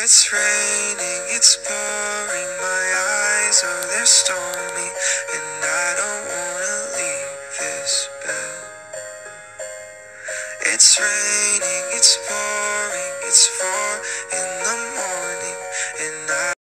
It's raining, it's pouring, my eyes, are they're stormy, and I don't wanna leave this bed. It's raining, it's pouring, it's falling.